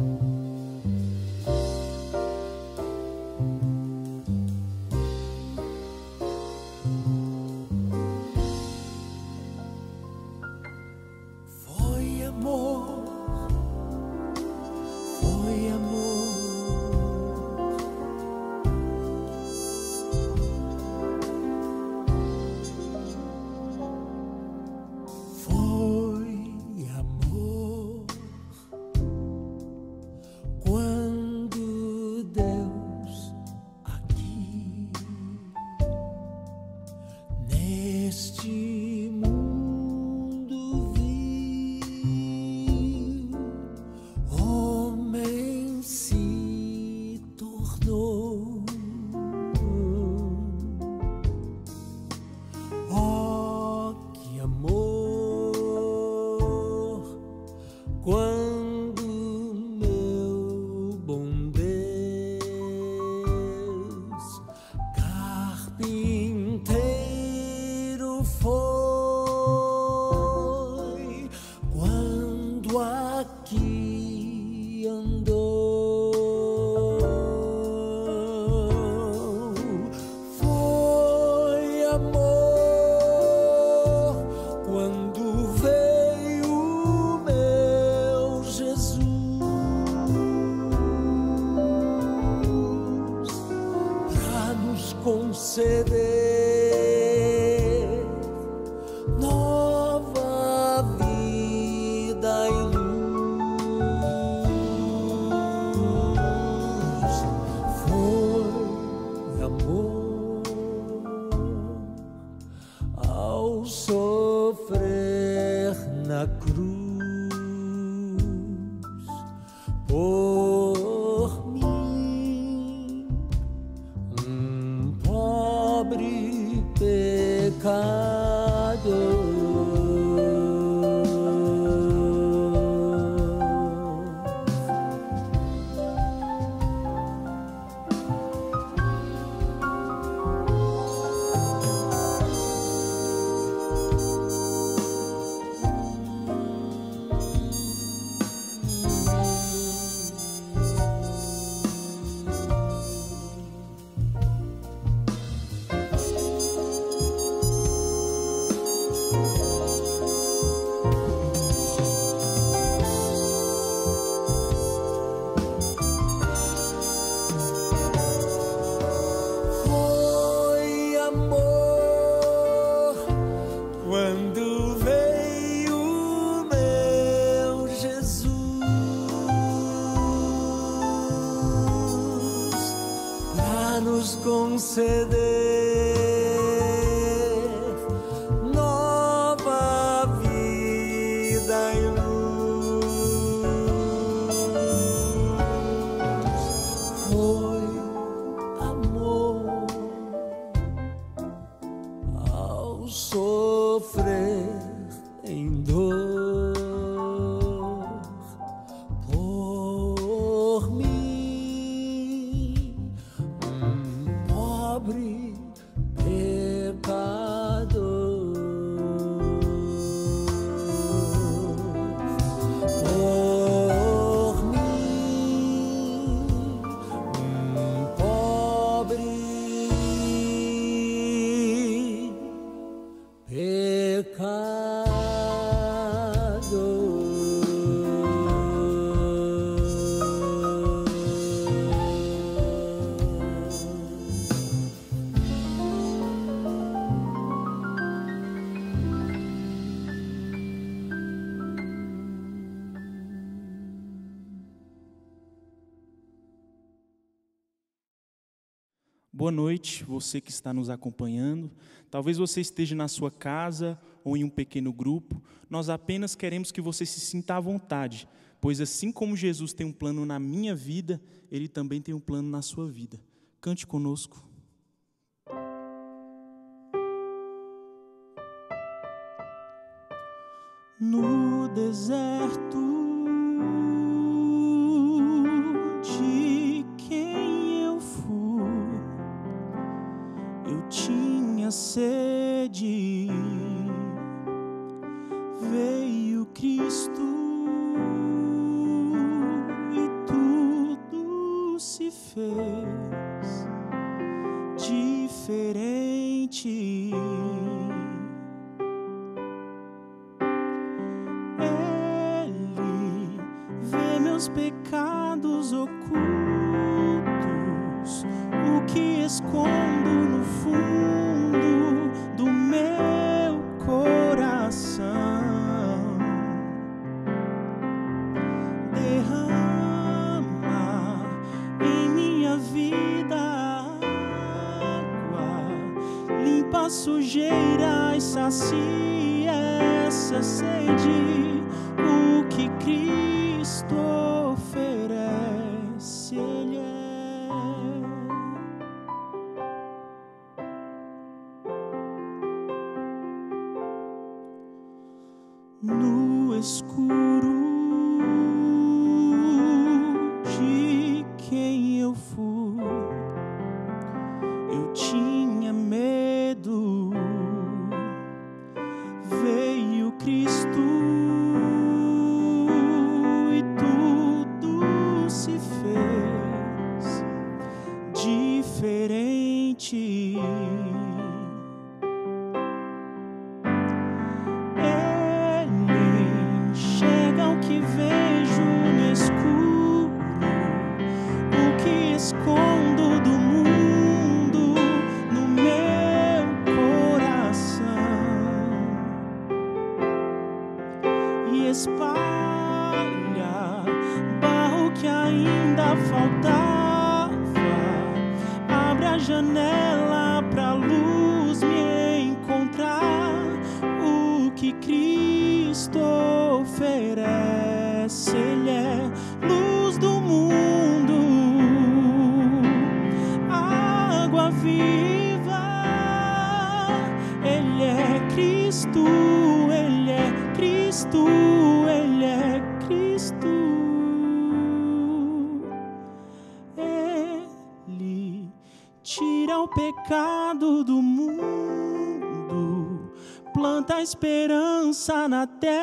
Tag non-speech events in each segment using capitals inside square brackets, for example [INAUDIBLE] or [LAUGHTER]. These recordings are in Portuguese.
Foi abrir pecado. Boa noite, você que está nos acompanhando. Talvez você esteja na sua casa ou em um pequeno grupo. Nós apenas queremos que você se sinta à vontade, pois assim como Jesus tem um plano na minha vida, ele também tem um plano na sua vida. Cante conosco. No deserto esperança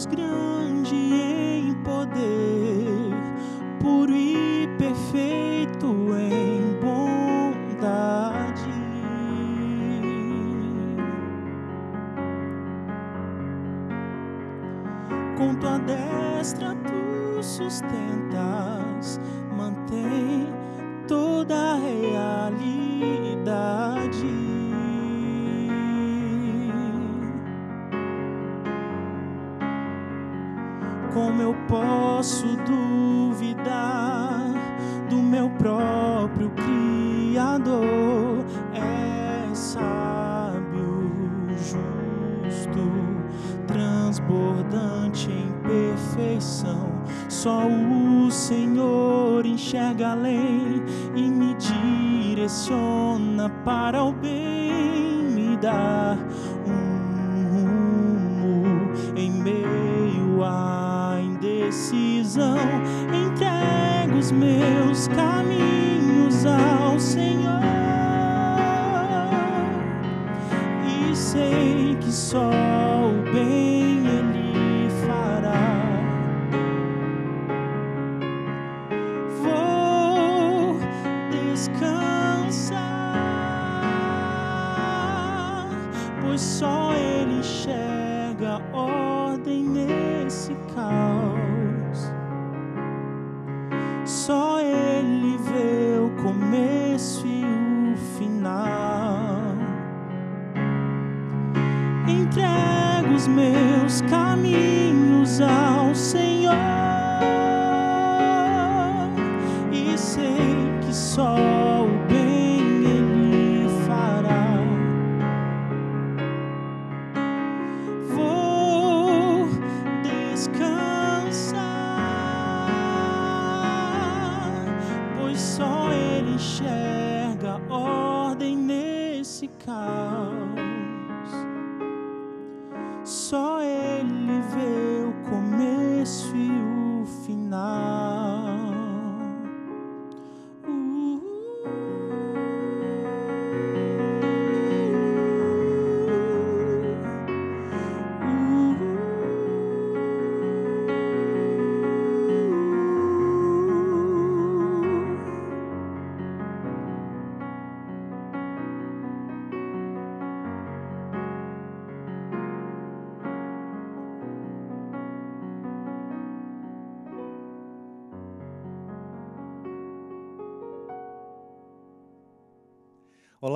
Deus grande em poder, puro e perfeito em bondade. Com tua destra tu sustentas,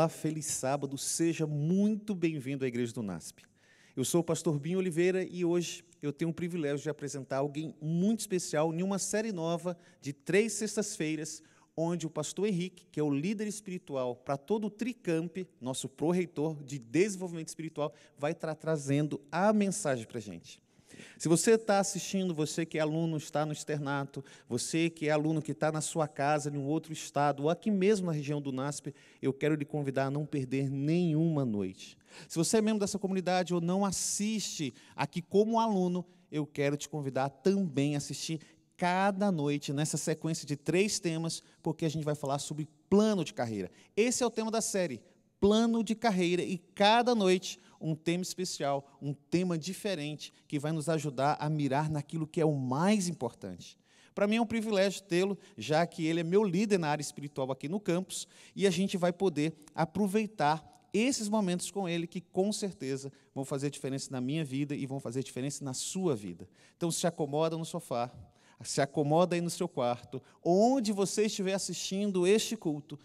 Olá, feliz sábado, seja muito bem-vindo à Igreja do NASP. Eu sou o pastor Binho Oliveira e hoje eu tenho o privilégio de apresentar alguém muito especial em uma série nova de três sextas-feiras, onde o pastor Henrique, que é o líder espiritual para todo o Tricamp, nosso pró-reitor de desenvolvimento espiritual, vai estar trazendo a mensagem para a gente. Se você está assistindo, você que é aluno, está no externato, você que é aluno que está na sua casa, em um outro estado, ou aqui mesmo na região do NASP, eu quero lhe convidar a não perder nenhuma noite. Se você é membro dessa comunidade ou não assiste aqui como aluno, eu quero te convidar também a assistir cada noite nessa sequência de três temas, porque a gente vai falar sobre plano de carreira. Esse é o tema da série, plano de carreira, e cada noite um tema especial, um tema diferente, que vai nos ajudar a mirar naquilo que é o mais importante. Para mim é um privilégio tê-lo, já que ele é meu líder na área espiritual aqui no campus, e a gente vai poder aproveitar esses momentos com ele que com certeza vão fazer diferença na minha vida e vão fazer diferença na sua vida. Então se acomoda no sofá, se acomoda aí no seu quarto, onde você estiver assistindo este culto,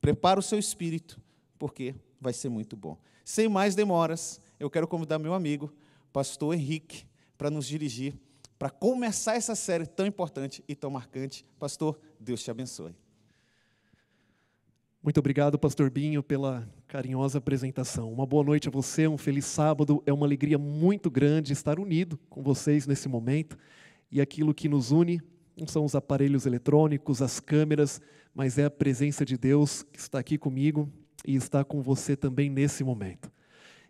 prepara o seu espírito, porque vai ser muito bom. Sem mais demoras, eu quero convidar meu amigo, pastor Henrique, para nos dirigir, para começar essa série tão importante e tão marcante. Pastor, Deus te abençoe. Muito obrigado, Pastor Binho, pela carinhosa apresentação. Uma boa noite a você, um feliz sábado. É uma alegria muito grande estar unido com vocês nesse momento. E aquilo que nos une não são os aparelhos eletrônicos, as câmeras, mas é a presença de Deus que está aqui comigo e está com você também nesse momento.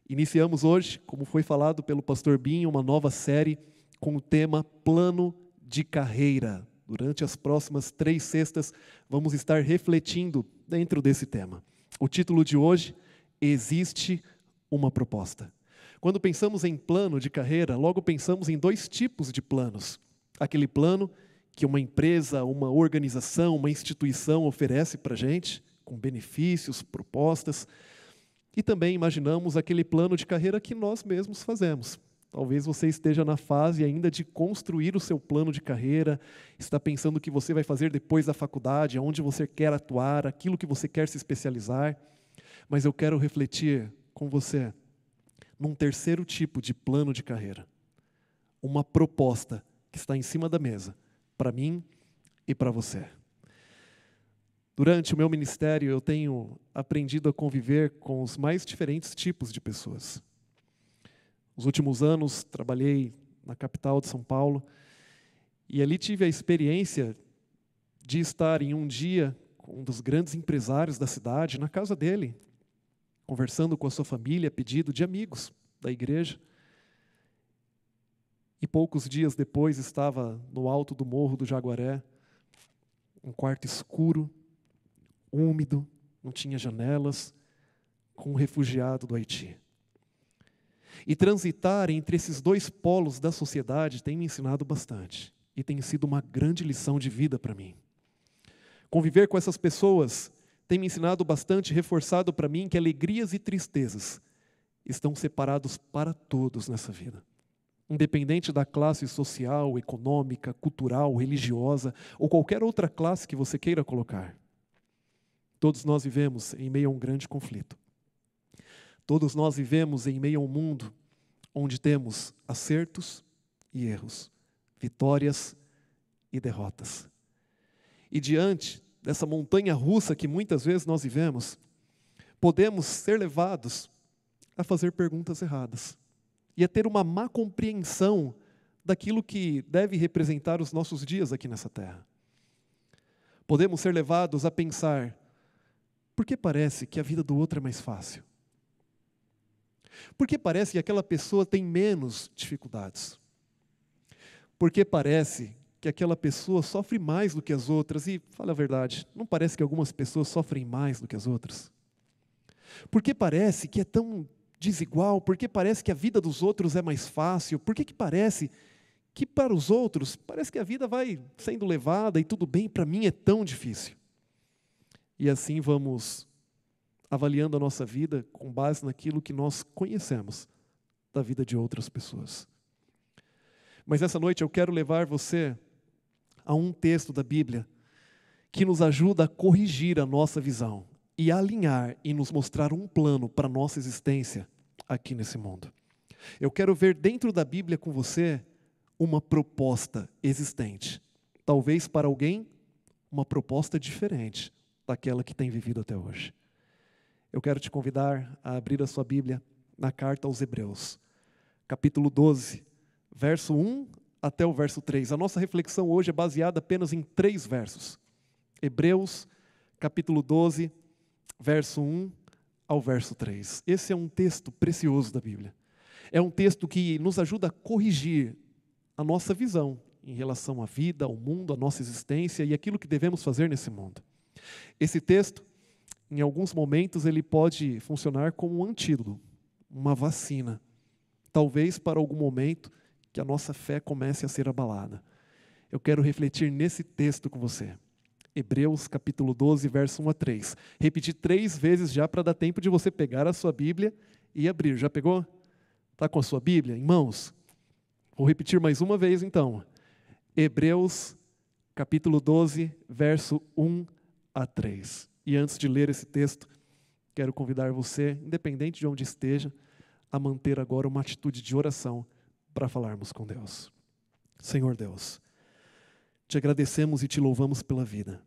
Iniciamos hoje, como foi falado pelo pastor Binho, uma nova série com o tema Plano de Carreira. Durante as próximas três sextas, vamos estar refletindo dentro desse tema. O título de hoje: Existe uma proposta. Quando pensamos em plano de carreira, logo pensamos em dois tipos de planos. Aquele plano que uma empresa, uma organização, uma instituição oferece para a gente, com benefícios, propostas. E também imaginamos aquele plano de carreira que nós mesmos fazemos. Talvez você esteja na fase ainda de construir o seu plano de carreira, está pensando o que você vai fazer depois da faculdade, aonde você quer atuar, aquilo que você quer se especializar. Mas eu quero refletir com você num terceiro tipo de plano de carreira. Uma proposta que está em cima da mesa, para mim e para você. Durante o meu ministério, eu tenho aprendido a conviver com os mais diferentes tipos de pessoas. Nos últimos anos, trabalhei na capital de São Paulo e ali tive a experiência de estar em um dia com um dos grandes empresários da cidade, na casa dele, conversando com a sua família, pedido de amigos da igreja. E poucos dias depois estava no alto do morro do Jaguaré, um quarto escuro, úmido, não tinha janelas, com um refugiado do Haiti. E transitar entre esses dois polos da sociedade tem me ensinado bastante e tem sido uma grande lição de vida para mim. Conviver com essas pessoas tem me ensinado bastante, reforçado para mim que alegrias e tristezas estão separados para todos nessa vida. Independente da classe social, econômica, cultural, religiosa ou qualquer outra classe que você queira colocar. Todos nós vivemos em meio a um grande conflito. Todos nós vivemos em meio a um mundo onde temos acertos e erros, vitórias e derrotas. E diante dessa montanha russa que muitas vezes nós vivemos, podemos ser levados a fazer perguntas erradas e a ter uma má compreensão daquilo que deve representar os nossos dias aqui nessa terra. Podemos ser levados a pensar: por que parece que a vida do outro é mais fácil? Por que parece que aquela pessoa tem menos dificuldades? Por que parece que aquela pessoa sofre mais do que as outras. E, fala a verdade, não parece que algumas pessoas sofrem mais do que as outras? Porque parece que é tão desigual? Porque parece que a vida dos outros é mais fácil? Por que, que parece que para os outros parece que a vida vai sendo levada e tudo bem, para mim é tão difícil? E assim vamos avaliando a nossa vida com base naquilo que nós conhecemos da vida de outras pessoas. Mas essa noite eu quero levar você a um texto da Bíblia que nos ajuda a corrigir a nossa visão e alinhar e nos mostrar um plano para a nossa existência aqui nesse mundo. Eu quero ver dentro da Bíblia com você uma proposta existente. Talvez para alguém, uma proposta diferente daquela que tem vivido até hoje. Eu quero te convidar a abrir a sua Bíblia na carta aos Hebreus, capítulo 12, verso 1 até o verso 3. A nossa reflexão hoje é baseada apenas em três versos. Hebreus, capítulo 12, verso 1 ao verso 3. Esse é um texto precioso da Bíblia. É um texto que nos ajuda a corrigir a nossa visão em relação à vida, ao mundo, à nossa existência e aquilo que devemos fazer nesse mundo. Esse texto, em alguns momentos, ele pode funcionar como um antídoto, uma vacina. Talvez para algum momento que a nossa fé comece a ser abalada. Eu quero refletir nesse texto com você. Hebreus capítulo 12, verso 1 a 3. Repetir três vezes já para dar tempo de você pegar a sua Bíblia e abrir. Já pegou? Está com a sua Bíblia em mãos? Vou repetir mais uma vez então. Hebreus capítulo 12, verso 1 a 3. E antes de ler esse texto, quero convidar você, independente de onde esteja, a manter agora uma atitude de oração para falarmos com Deus. Senhor Deus, te agradecemos e te louvamos pela vida.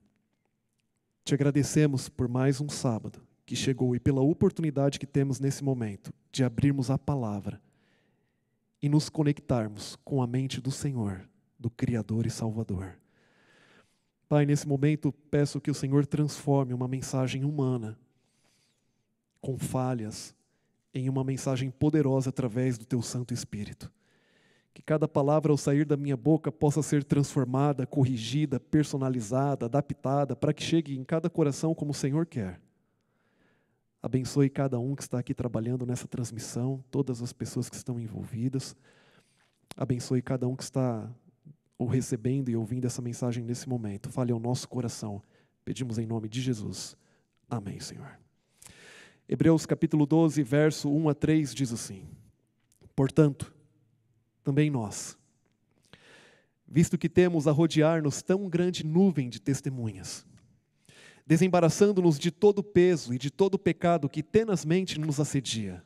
Te agradecemos por mais um sábado que chegou e pela oportunidade que temos nesse momento de abrirmos a palavra e nos conectarmos com a mente do Senhor, do Criador e Salvador. Pai, nesse momento peço que o Senhor transforme uma mensagem humana, com falhas, em uma mensagem poderosa através do Teu Santo Espírito. Que cada palavra ao sair da minha boca possa ser transformada, corrigida, personalizada, adaptada, para que chegue em cada coração como o Senhor quer. Abençoe cada um que está aqui trabalhando nessa transmissão, todas as pessoas que estão envolvidas. Abençoe cada um que está ou recebendo e ouvindo essa mensagem nesse momento. Fale ao nosso coração. Pedimos em nome de Jesus. Amém, Senhor. Hebreus capítulo 12, verso 1 a 3 diz assim: Portanto, também nós, visto que temos a rodear-nos tão grande nuvem de testemunhas, desembaraçando-nos de todo peso e de todo pecado que tenazmente nos assedia,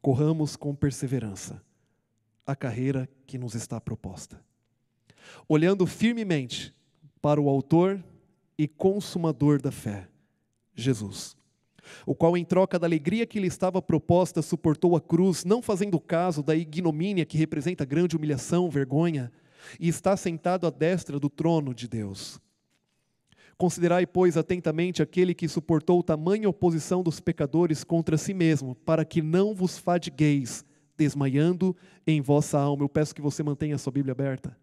corramos com perseverança a carreira que nos está proposta, olhando firmemente para o Autor e Consumador da fé, Jesus o qual, em troca da alegria que lhe estava proposta, suportou a cruz, não fazendo caso da ignomínia que representa grande humilhação, vergonha, e está sentado à destra do trono de Deus. Considerai, pois, atentamente aquele que suportou tamanha oposição dos pecadores contra si mesmo, para que não vos fadigueis, desmaiando em vossa alma. Eu peço que você mantenha a sua Bíblia aberta.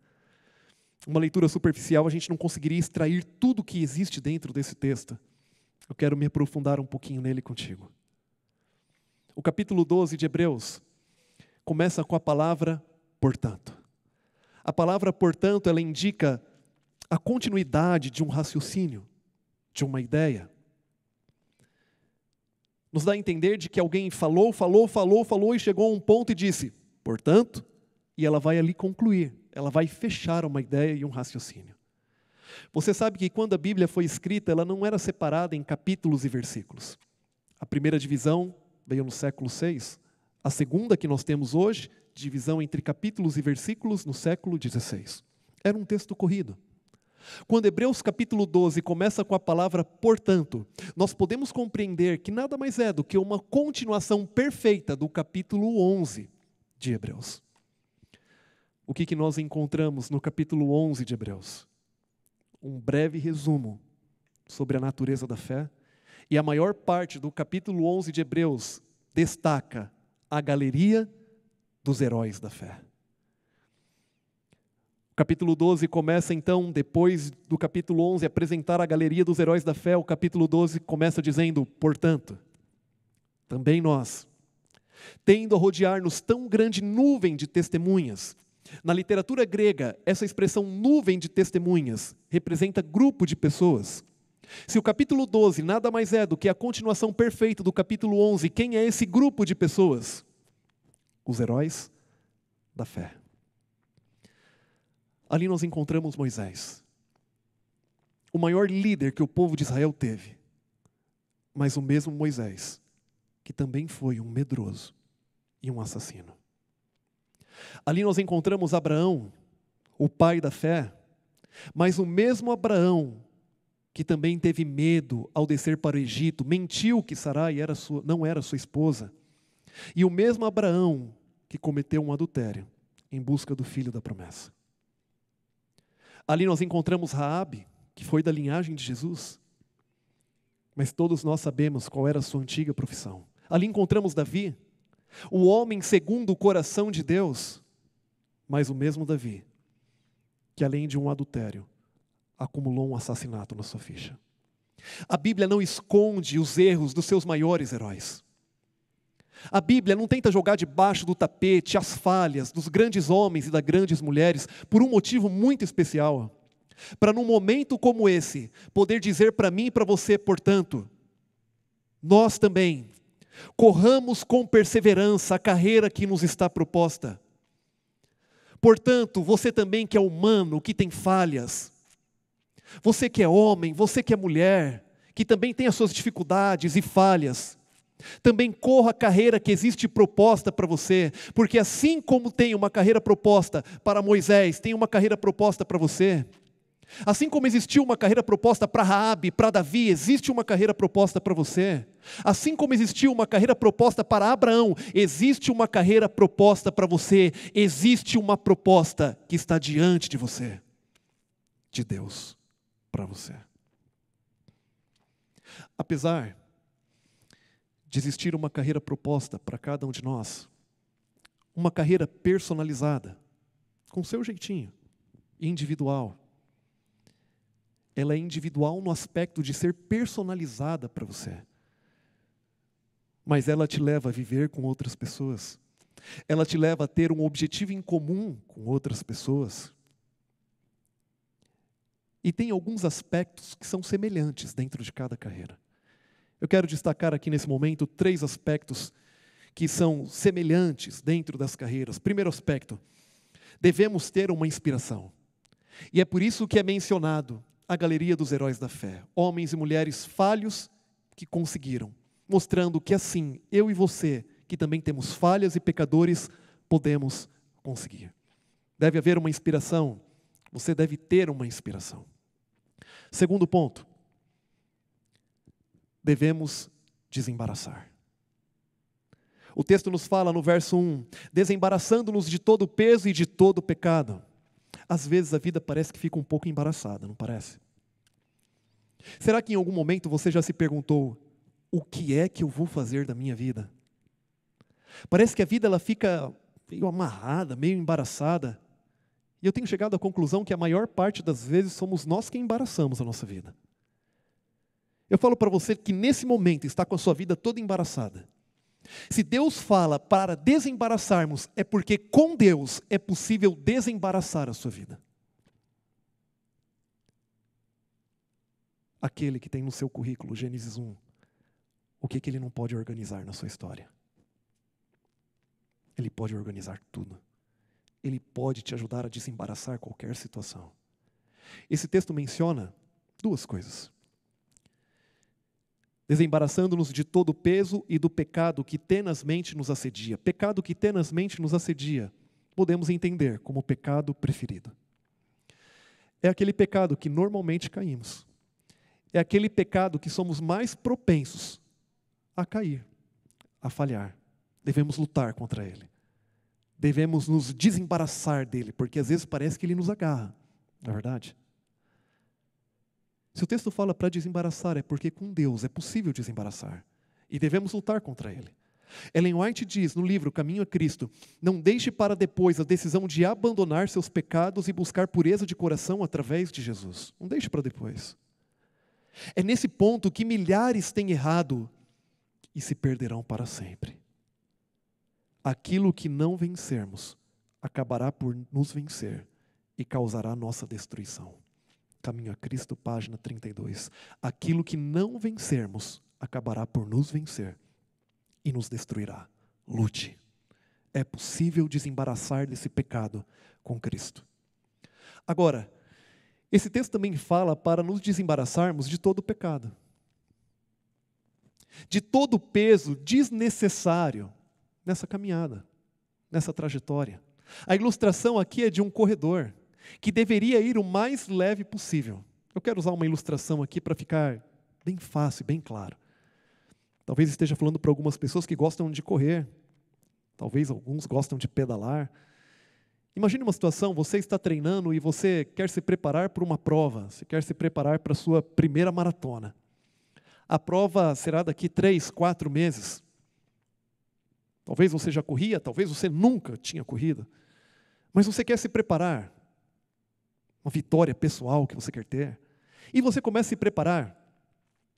Uma leitura superficial, a gente não conseguiria extrair tudo o que existe dentro desse texto. Eu quero me aprofundar um pouquinho nele contigo. O capítulo 12 de Hebreus começa com a palavra portanto. A palavra portanto, ela indica a continuidade de um raciocínio, de uma ideia. Nos dá a entender de que alguém falou, falou, falou, falou e chegou a um ponto e disse, portanto, e ela vai ali concluir, ela vai fechar uma ideia e um raciocínio. Você sabe que quando a Bíblia foi escrita, ela não era separada em capítulos e versículos. A primeira divisão veio no século VI. A segunda que nós temos hoje, divisão entre capítulos e versículos, no século XVI. Era um texto corrido. Quando Hebreus capítulo 12 começa com a palavra portanto, nós podemos compreender que nada mais é do que uma continuação perfeita do capítulo 11 de Hebreus. O que, que nós encontramos no capítulo 11 de Hebreus? um breve resumo sobre a natureza da fé. E a maior parte do capítulo 11 de Hebreus destaca a galeria dos heróis da fé. O capítulo 12 começa então, depois do capítulo 11, a apresentar a galeria dos heróis da fé. O capítulo 12 começa dizendo: Portanto, também nós, tendo a rodear-nos tão grande nuvem de testemunhas, na literatura grega, essa expressão nuvem de testemunhas representa grupo de pessoas. Se o capítulo 12 nada mais é do que a continuação perfeita do capítulo 11, quem é esse grupo de pessoas? Os heróis da fé. Ali nós encontramos Moisés, o maior líder que o povo de Israel teve, mas o mesmo Moisés, que também foi um medroso e um assassino. Ali nós encontramos Abraão, o pai da fé, mas o mesmo Abraão que também teve medo ao descer para o Egito, mentiu que Sarai era sua, não era sua esposa. E o mesmo Abraão que cometeu um adultério em busca do filho da promessa. Ali nós encontramos Raabe, que foi da linhagem de Jesus. Mas todos nós sabemos qual era a sua antiga profissão. Ali encontramos Davi, o homem segundo o coração de Deus, mas o mesmo Davi, que além de um adultério, acumulou um assassinato na sua ficha. A Bíblia não esconde os erros dos seus maiores heróis. A Bíblia não tenta jogar debaixo do tapete as falhas dos grandes homens e das grandes mulheres por um motivo muito especial. Para num momento como esse, poder dizer para mim e para você, portanto, nós também Corramos com perseverança a carreira que nos está proposta. Portanto, você também que é humano, que tem falhas, você que é homem, você que é mulher, que também tem as suas dificuldades e falhas, também corra a carreira que existe proposta para você, porque assim como tem uma carreira proposta para Moisés, tem uma carreira proposta para você. Assim como existiu uma carreira proposta para Raabe, para Davi, existe uma carreira proposta para você. Assim como existiu uma carreira proposta para Abraão, existe uma carreira proposta para você. Existe uma proposta que está diante de você, de Deus. para você. Apesar de existir uma carreira proposta para cada um de nós, uma carreira personalizada, com seu jeitinho, individual. Ela é individual no aspecto de ser personalizada para você. Mas ela te leva a viver com outras pessoas. Ela te leva a ter um objetivo em comum com outras pessoas. E tem alguns aspectos que são semelhantes dentro de cada carreira. Eu quero destacar aqui nesse momento três aspectos que são semelhantes dentro das carreiras. Primeiro aspecto, devemos ter uma inspiração. E é por isso que é mencionado a galeria dos heróis da fé, homens e mulheres falhos que conseguiram, mostrando que assim, eu e você, que também temos falhas e pecadores, podemos conseguir. Deve haver uma inspiração, você deve ter uma inspiração. Segundo ponto, devemos desembaraçar. O texto nos fala no verso 1: desembaraçando-nos de todo peso e de todo pecado. Às vezes a vida parece que fica um pouco embaraçada, não parece? Será que em algum momento você já se perguntou: o que é que eu vou fazer da minha vida? Parece que a vida ela fica meio amarrada, meio embaraçada. E eu tenho chegado à conclusão que a maior parte das vezes somos nós que embaraçamos a nossa vida. Eu falo para você que nesse momento está com a sua vida toda embaraçada. Se Deus fala para desembaraçarmos, é porque com Deus é possível desembaraçar a sua vida. Aquele que tem no seu currículo, Gênesis 1, o que, que ele não pode organizar na sua história? Ele pode organizar tudo. Ele pode te ajudar a desembaraçar qualquer situação. Esse texto menciona duas coisas desembaraçando-nos de todo o peso e do pecado que tenazmente nos assedia. Pecado que tenazmente nos assedia, podemos entender como pecado preferido. É aquele pecado que normalmente caímos. É aquele pecado que somos mais propensos a cair, a falhar. Devemos lutar contra ele. Devemos nos desembaraçar dele, porque às vezes parece que ele nos agarra, não é verdade? Se o texto fala para desembaraçar, é porque com Deus é possível desembaraçar. E devemos lutar contra ele. Ellen White diz no livro Caminho a Cristo: Não deixe para depois a decisão de abandonar seus pecados e buscar pureza de coração através de Jesus. Não deixe para depois. É nesse ponto que milhares têm errado e se perderão para sempre. Aquilo que não vencermos acabará por nos vencer e causará nossa destruição. Caminho a Cristo, página 32. Aquilo que não vencermos acabará por nos vencer e nos destruirá. Lute. É possível desembaraçar desse pecado com Cristo. Agora, esse texto também fala para nos desembaraçarmos de todo o pecado, de todo o peso desnecessário nessa caminhada, nessa trajetória. A ilustração aqui é de um corredor que deveria ir o mais leve possível. Eu quero usar uma ilustração aqui para ficar bem fácil, bem claro. Talvez esteja falando para algumas pessoas que gostam de correr, talvez alguns gostam de pedalar. Imagine uma situação, você está treinando e você quer se preparar para uma prova, você quer se preparar para a sua primeira maratona. A prova será daqui três, quatro meses. Talvez você já corria, talvez você nunca tinha corrido. Mas você quer se preparar uma vitória pessoal que você quer ter. E você começa a se preparar.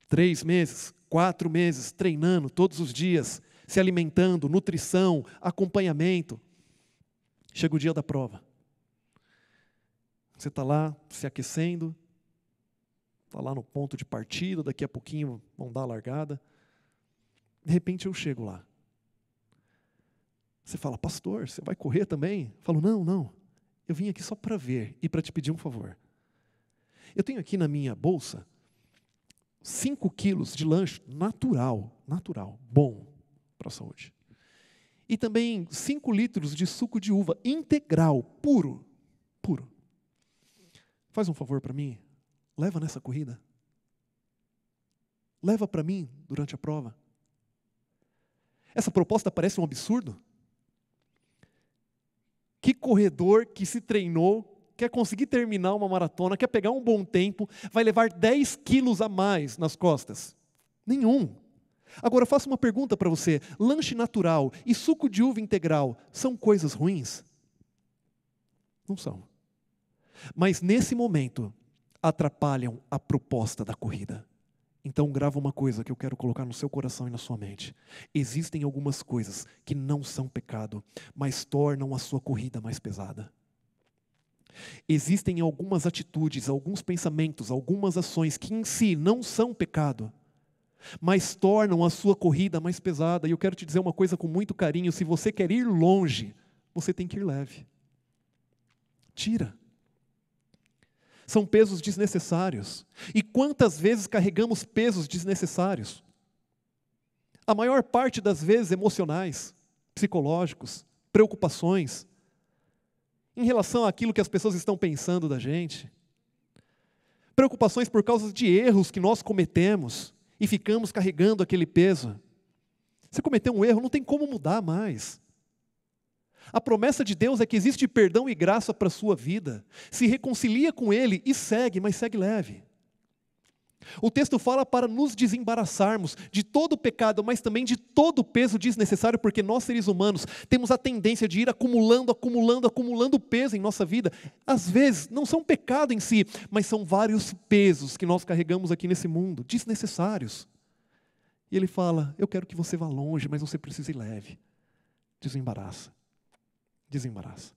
Três meses, quatro meses, treinando todos os dias, se alimentando, nutrição, acompanhamento. Chega o dia da prova. Você está lá se aquecendo, está lá no ponto de partida, daqui a pouquinho vão dar a largada. De repente eu chego lá. Você fala, pastor, você vai correr também? Eu falo, não, não. Eu vim aqui só para ver e para te pedir um favor. Eu tenho aqui na minha bolsa 5 quilos de lanche natural, natural, bom para a saúde. E também 5 litros de suco de uva integral, puro, puro. Faz um favor para mim, leva nessa corrida. Leva para mim durante a prova. Essa proposta parece um absurdo? Que corredor que se treinou quer conseguir terminar uma maratona, quer pegar um bom tempo, vai levar 10 quilos a mais nas costas? Nenhum. Agora, faço uma pergunta para você: lanche natural e suco de uva integral são coisas ruins? Não são. Mas nesse momento, atrapalham a proposta da corrida. Então, grava uma coisa que eu quero colocar no seu coração e na sua mente. Existem algumas coisas que não são pecado, mas tornam a sua corrida mais pesada. Existem algumas atitudes, alguns pensamentos, algumas ações que em si não são pecado, mas tornam a sua corrida mais pesada. E eu quero te dizer uma coisa com muito carinho: se você quer ir longe, você tem que ir leve. Tira. São pesos desnecessários. E quantas vezes carregamos pesos desnecessários? A maior parte das vezes emocionais, psicológicos, preocupações, em relação àquilo que as pessoas estão pensando da gente. Preocupações por causa de erros que nós cometemos e ficamos carregando aquele peso. Você cometeu um erro, não tem como mudar mais. A promessa de Deus é que existe perdão e graça para a sua vida. Se reconcilia com Ele e segue, mas segue leve. O texto fala para nos desembaraçarmos de todo o pecado, mas também de todo o peso desnecessário, porque nós, seres humanos, temos a tendência de ir acumulando, acumulando, acumulando peso em nossa vida. Às vezes, não são pecado em si, mas são vários pesos que nós carregamos aqui nesse mundo, desnecessários. E ele fala: Eu quero que você vá longe, mas você precisa ir leve. Desembaraça desembaraça.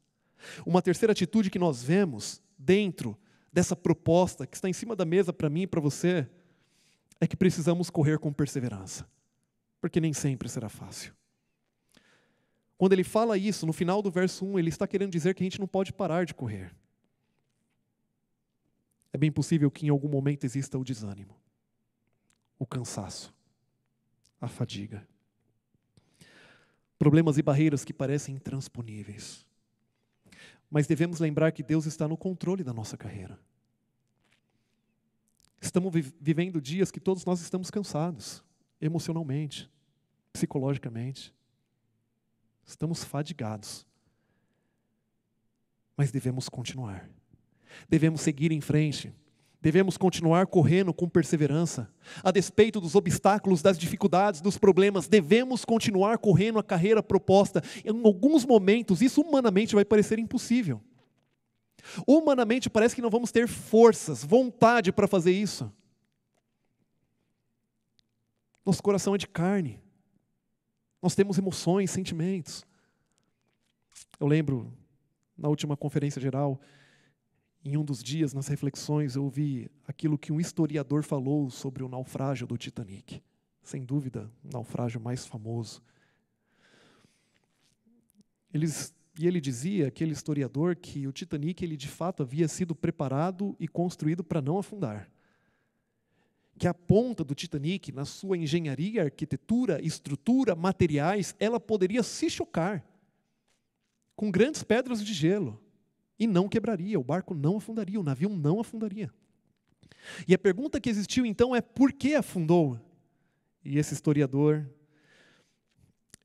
Uma terceira atitude que nós vemos dentro dessa proposta que está em cima da mesa para mim e para você é que precisamos correr com perseverança, porque nem sempre será fácil. Quando ele fala isso, no final do verso 1, ele está querendo dizer que a gente não pode parar de correr. É bem possível que em algum momento exista o desânimo, o cansaço, a fadiga problemas e barreiras que parecem intransponíveis. Mas devemos lembrar que Deus está no controle da nossa carreira. Estamos vivendo dias que todos nós estamos cansados, emocionalmente, psicologicamente. Estamos fadigados. Mas devemos continuar. Devemos seguir em frente Devemos continuar correndo com perseverança. A despeito dos obstáculos, das dificuldades, dos problemas, devemos continuar correndo a carreira proposta. Em alguns momentos, isso humanamente vai parecer impossível. Humanamente, parece que não vamos ter forças, vontade para fazer isso. Nosso coração é de carne. Nós temos emoções, sentimentos. Eu lembro, na última conferência geral, em um dos dias, nas reflexões, eu ouvi aquilo que um historiador falou sobre o naufrágio do Titanic. Sem dúvida, o naufrágio mais famoso. Eles, e ele dizia, aquele historiador, que o Titanic ele de fato havia sido preparado e construído para não afundar. Que a ponta do Titanic, na sua engenharia, arquitetura, estrutura, materiais, ela poderia se chocar com grandes pedras de gelo e não quebraria, o barco não afundaria, o navio não afundaria. E a pergunta que existiu então é por que afundou? E esse historiador,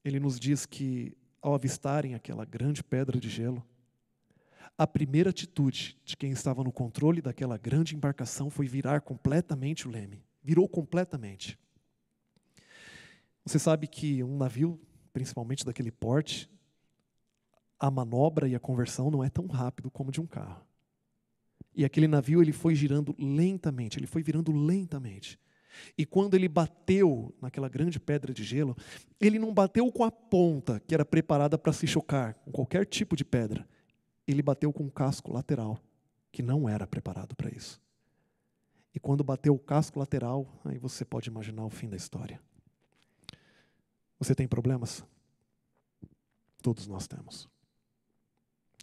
ele nos diz que ao avistarem aquela grande pedra de gelo, a primeira atitude de quem estava no controle daquela grande embarcação foi virar completamente o leme. Virou completamente. Você sabe que um navio, principalmente daquele porte, a manobra e a conversão não é tão rápido como de um carro. E aquele navio ele foi girando lentamente, ele foi virando lentamente. E quando ele bateu naquela grande pedra de gelo, ele não bateu com a ponta que era preparada para se chocar com qualquer tipo de pedra. Ele bateu com o casco lateral, que não era preparado para isso. E quando bateu o casco lateral, aí você pode imaginar o fim da história. Você tem problemas? Todos nós temos.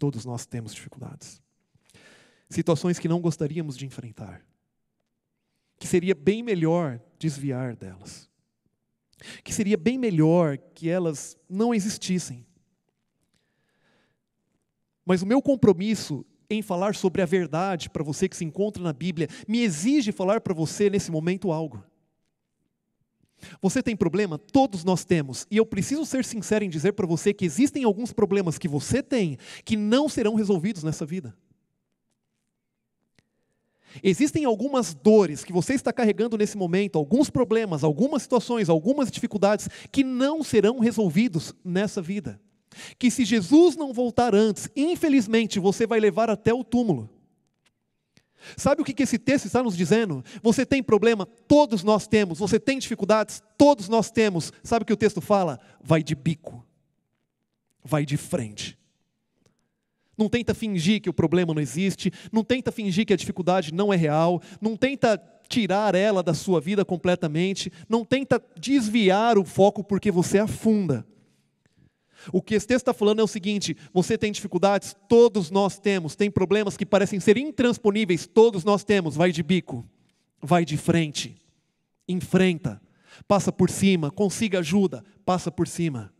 Todos nós temos dificuldades. Situações que não gostaríamos de enfrentar. Que seria bem melhor desviar delas. Que seria bem melhor que elas não existissem. Mas o meu compromisso em falar sobre a verdade para você que se encontra na Bíblia me exige falar para você nesse momento algo. Você tem problema? Todos nós temos. E eu preciso ser sincero em dizer para você que existem alguns problemas que você tem que não serão resolvidos nessa vida. Existem algumas dores que você está carregando nesse momento, alguns problemas, algumas situações, algumas dificuldades que não serão resolvidos nessa vida. Que se Jesus não voltar antes, infelizmente você vai levar até o túmulo. Sabe o que esse texto está nos dizendo? Você tem problema? Todos nós temos. Você tem dificuldades? Todos nós temos. Sabe o que o texto fala? Vai de bico, vai de frente. Não tenta fingir que o problema não existe, não tenta fingir que a dificuldade não é real, não tenta tirar ela da sua vida completamente, não tenta desviar o foco porque você afunda. O que esse texto está falando é o seguinte: você tem dificuldades? Todos nós temos. Tem problemas que parecem ser intransponíveis? Todos nós temos. Vai de bico, vai de frente, enfrenta, passa por cima, consiga ajuda, passa por cima.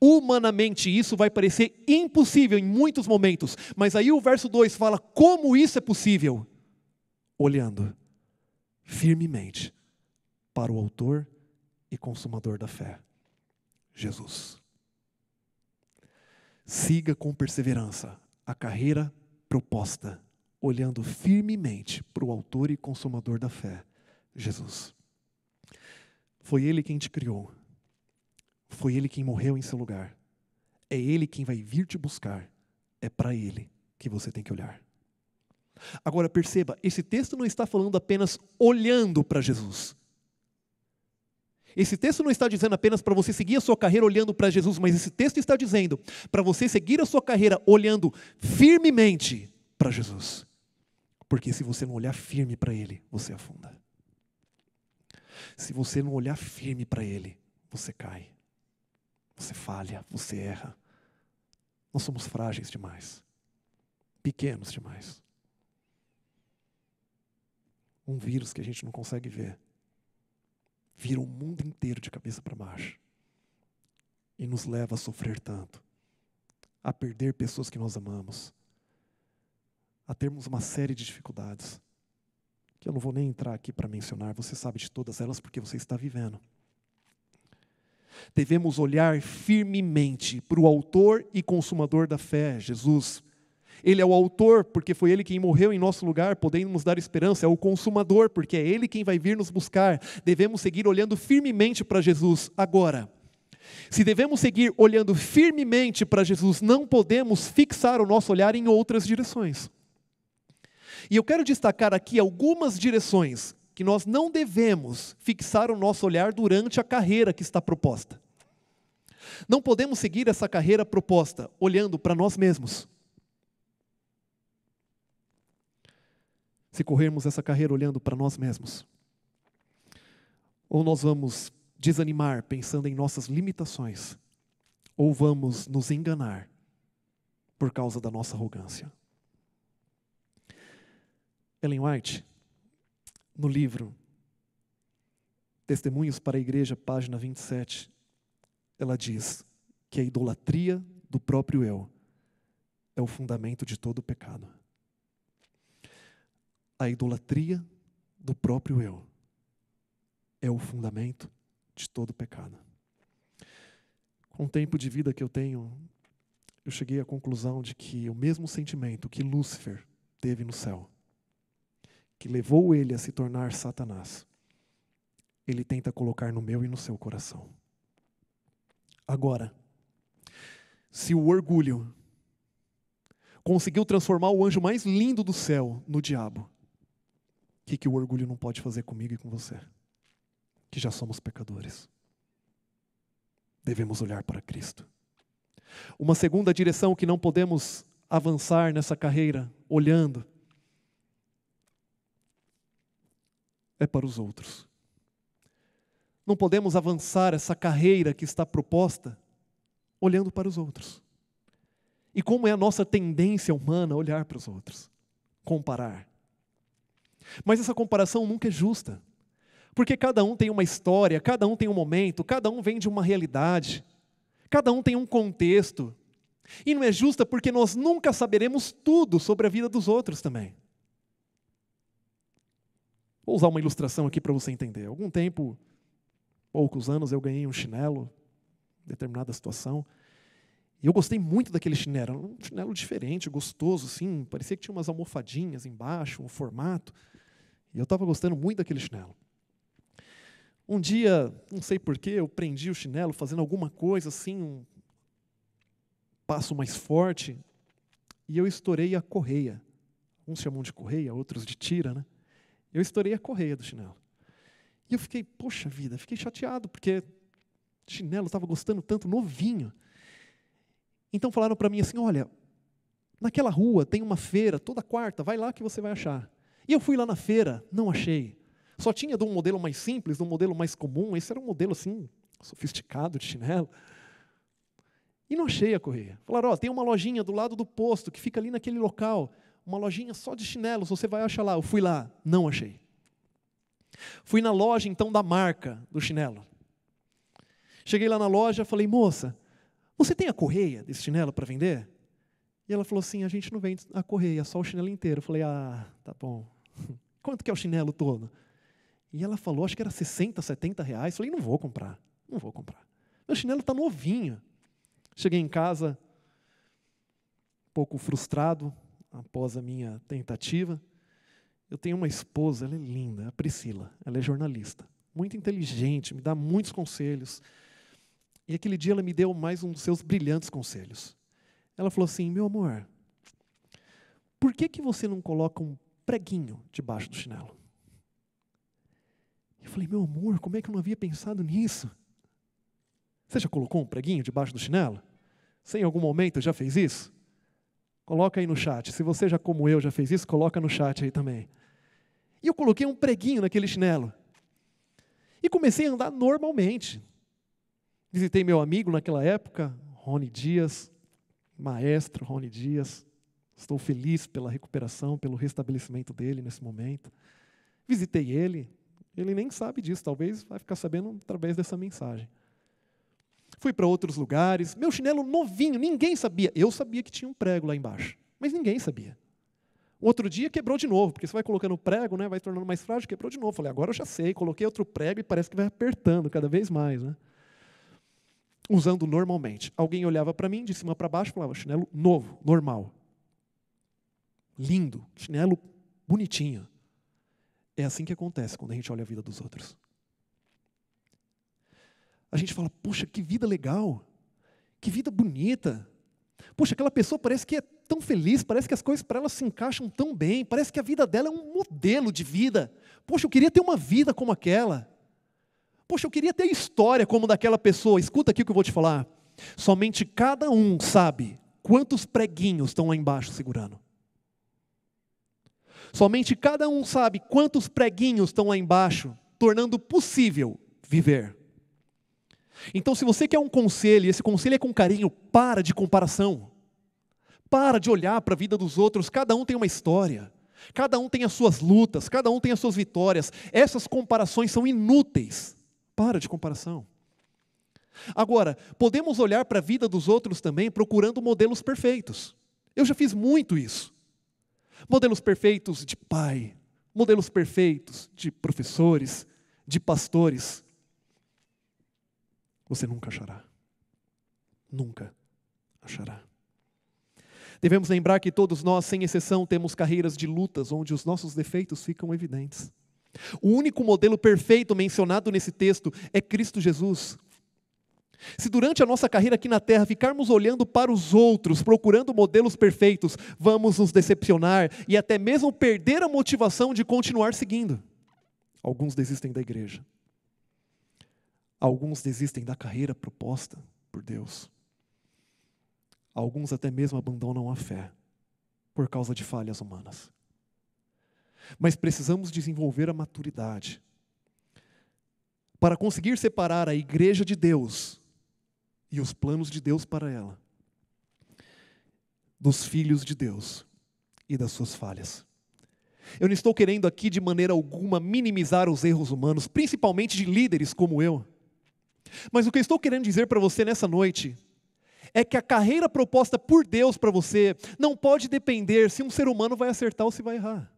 Humanamente isso vai parecer impossível em muitos momentos, mas aí o verso 2 fala como isso é possível? Olhando firmemente para o Autor e Consumador da fé, Jesus. Siga com perseverança a carreira proposta, olhando firmemente para o Autor e Consumador da fé, Jesus. Foi Ele quem te criou foi Ele quem morreu em seu lugar. É Ele quem vai vir te buscar. É para Ele que você tem que olhar. Agora perceba, esse texto não está falando apenas olhando para Jesus. Esse texto não está dizendo apenas para você seguir a sua carreira olhando para Jesus, mas esse texto está dizendo para você seguir a sua carreira olhando firmemente para Jesus. Porque se você não olhar firme para Ele, você afunda. Se você não olhar firme para Ele, você cai. Você falha, você erra. Nós somos frágeis demais, pequenos demais. Um vírus que a gente não consegue ver vira o mundo inteiro de cabeça para baixo e nos leva a sofrer tanto, a perder pessoas que nós amamos, a termos uma série de dificuldades que eu não vou nem entrar aqui para mencionar, você sabe de todas elas porque você está vivendo devemos olhar firmemente para o Autor e Consumador da fé, Jesus. Ele é o autor, porque foi ele quem morreu em nosso lugar, podendo nos dar esperança. É o consumador, porque é ele quem vai vir nos buscar. Devemos seguir olhando firmemente para Jesus agora. Se devemos seguir olhando firmemente para Jesus, não podemos fixar o nosso olhar em outras direções. E eu quero destacar aqui algumas direções que nós não devemos fixar o nosso olhar durante a carreira que está proposta. Não podemos seguir essa carreira proposta olhando para nós mesmos. Se corrermos essa carreira olhando para nós mesmos, ou nós vamos desanimar pensando em nossas limitações, ou vamos nos enganar por causa da nossa arrogância. Ellen White, no livro Testemunhos para a Igreja, página 27, ela diz que a idolatria do próprio eu é o fundamento de todo o pecado. A idolatria do próprio eu é o fundamento de todo pecado. Com o tempo de vida que eu tenho, eu cheguei à conclusão de que o mesmo sentimento que Lúcifer teve no céu que levou ele a se tornar Satanás, ele tenta colocar no meu e no seu coração. Agora, se o orgulho conseguiu transformar o anjo mais lindo do céu no diabo, que, que o orgulho não pode fazer comigo e com você? Que já somos pecadores. Devemos olhar para Cristo. Uma segunda direção que não podemos avançar nessa carreira olhando é para os outros. Não podemos avançar essa carreira que está proposta olhando para os outros. E como é a nossa tendência humana olhar para os outros, comparar. Mas essa comparação nunca é justa, porque cada um tem uma história, cada um tem um momento, cada um vem de uma realidade, cada um tem um contexto. E não é justa porque nós nunca saberemos tudo sobre a vida dos outros também. Vou usar uma ilustração aqui para você entender. Algum tempo, poucos anos, eu ganhei um chinelo, determinada situação, e eu gostei muito daquele chinelo. Um chinelo diferente, gostoso, assim, parecia que tinha umas almofadinhas embaixo, um formato. E eu estava gostando muito daquele chinelo. Um dia, não sei porquê, eu prendi o chinelo fazendo alguma coisa assim, um passo mais forte, e eu estourei a correia. Uns chamam de correia, outros de tira, né? Eu estourei a correia do chinelo. E eu fiquei, poxa vida, fiquei chateado, porque chinelo estava gostando tanto, novinho. Então falaram para mim assim: olha, naquela rua tem uma feira toda quarta, vai lá que você vai achar. E eu fui lá na feira, não achei. Só tinha de um modelo mais simples, de um modelo mais comum. Esse era um modelo assim, sofisticado de chinelo. E não achei a correia. Falaram: ó, tem uma lojinha do lado do posto que fica ali naquele local. Uma lojinha só de chinelos, você vai achar lá. Eu fui lá, não achei. Fui na loja então da marca do chinelo. Cheguei lá na loja, falei: moça, você tem a correia desse chinelo para vender? E ela falou assim: a gente não vende a correia, só o chinelo inteiro. Eu falei: ah, tá bom. [LAUGHS] Quanto que é o chinelo todo? E ela falou, acho que era 60, 70 reais. Eu falei: não vou comprar, não vou comprar. Meu chinelo está novinho. Cheguei em casa, um pouco frustrado após a minha tentativa. Eu tenho uma esposa, ela é linda, a Priscila. Ela é jornalista, muito inteligente, me dá muitos conselhos. E aquele dia ela me deu mais um dos seus brilhantes conselhos. Ela falou assim: Meu amor, por que, que você não coloca um preguinho debaixo do chinelo? Eu falei: Meu amor, como é que eu não havia pensado nisso? Você já colocou um preguinho debaixo do chinelo? Você em algum momento já fez isso? Coloca aí no chat. Se você já, como eu, já fez isso, coloca no chat aí também. E eu coloquei um preguinho naquele chinelo. E comecei a andar normalmente. Visitei meu amigo naquela época, Rony Dias, maestro Rony Dias. Estou feliz pela recuperação, pelo restabelecimento dele nesse momento. Visitei ele, ele nem sabe disso, talvez vai ficar sabendo através dessa mensagem. Fui para outros lugares, meu chinelo novinho, ninguém sabia. Eu sabia que tinha um prego lá embaixo, mas ninguém sabia. Outro dia quebrou de novo, porque você vai colocando prego, né, vai tornando mais frágil, quebrou de novo. Falei, agora eu já sei, coloquei outro prego e parece que vai apertando cada vez mais. Né? Usando normalmente. Alguém olhava para mim de cima para baixo falava, chinelo novo, normal. Lindo, chinelo bonitinho. É assim que acontece quando a gente olha a vida dos outros. A gente fala, puxa, que vida legal, que vida bonita. Puxa, aquela pessoa parece que é tão feliz, parece que as coisas para ela se encaixam tão bem, parece que a vida dela é um modelo de vida. Poxa, eu queria ter uma vida como aquela. Poxa, eu queria ter história como daquela pessoa. Escuta aqui o que eu vou te falar. Somente cada um sabe quantos preguinhos estão lá embaixo segurando. Somente cada um sabe quantos preguinhos estão lá embaixo, tornando possível viver. Então, se você quer um conselho, esse conselho é com carinho, para de comparação. Para de olhar para a vida dos outros, cada um tem uma história. Cada um tem as suas lutas, cada um tem as suas vitórias. Essas comparações são inúteis. Para de comparação. Agora, podemos olhar para a vida dos outros também procurando modelos perfeitos. Eu já fiz muito isso. Modelos perfeitos de pai, modelos perfeitos de professores, de pastores. Você nunca achará. Nunca achará. Devemos lembrar que todos nós, sem exceção, temos carreiras de lutas onde os nossos defeitos ficam evidentes. O único modelo perfeito mencionado nesse texto é Cristo Jesus. Se durante a nossa carreira aqui na terra ficarmos olhando para os outros, procurando modelos perfeitos, vamos nos decepcionar e até mesmo perder a motivação de continuar seguindo. Alguns desistem da igreja. Alguns desistem da carreira proposta por Deus. Alguns até mesmo abandonam a fé por causa de falhas humanas. Mas precisamos desenvolver a maturidade para conseguir separar a igreja de Deus e os planos de Deus para ela dos filhos de Deus e das suas falhas. Eu não estou querendo aqui de maneira alguma minimizar os erros humanos, principalmente de líderes como eu. Mas o que eu estou querendo dizer para você nessa noite é que a carreira proposta por Deus para você não pode depender se um ser humano vai acertar ou se vai errar.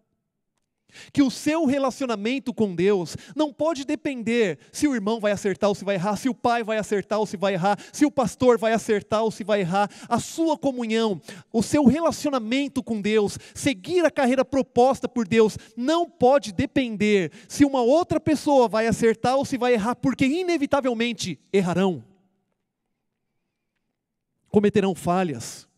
Que o seu relacionamento com Deus não pode depender se o irmão vai acertar ou se vai errar, se o pai vai acertar ou se vai errar, se o pastor vai acertar ou se vai errar. A sua comunhão, o seu relacionamento com Deus, seguir a carreira proposta por Deus, não pode depender se uma outra pessoa vai acertar ou se vai errar, porque inevitavelmente errarão, cometerão falhas.